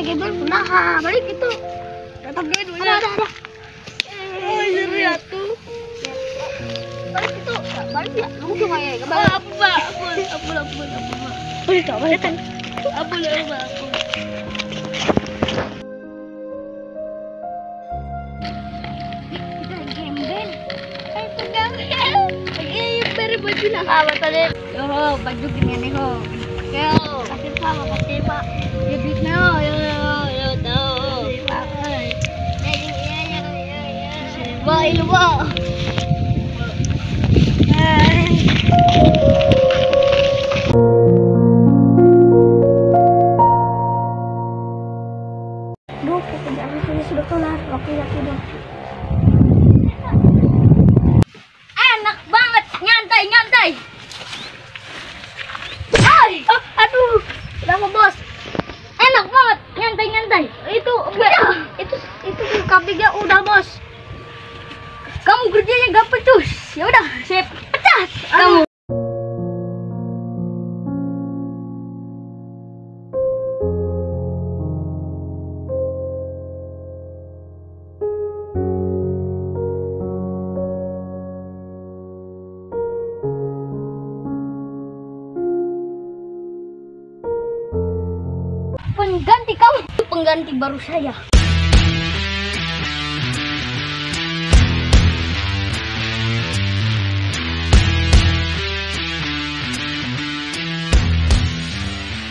saya gebel nah balik itu datang dia dulu ada ada ada. Oh, seru ya tuh. balik itu balik ya. Lu cuma ya balik apa? Apa, apa, apa, apa, apa. balik coba datang Apa, apa, apa. baju nak. apa tadi yo baju gini nih ho yo. Kasih pak kasih pak Pekerjaan saya sudah sudah. Enak banget, nyantai, nyantai. Ay, oh, aduh. Bos? Kamu, pengganti baru saya.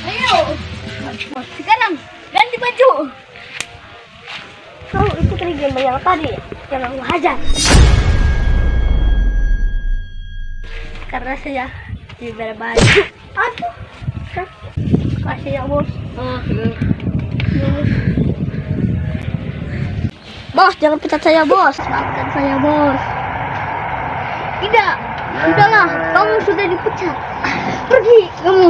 Ayo, sekarang ganti baju. Tahu itu tadi gembel yang tadi yang aku hajar. Karena saya diberi baju. Aduh. Kasih ya bos. Oh, Bos, jangan pecat saya bos. Maafkan saya bos. tidak, sudahlah, kamu sudah dipecat. Pergi kamu.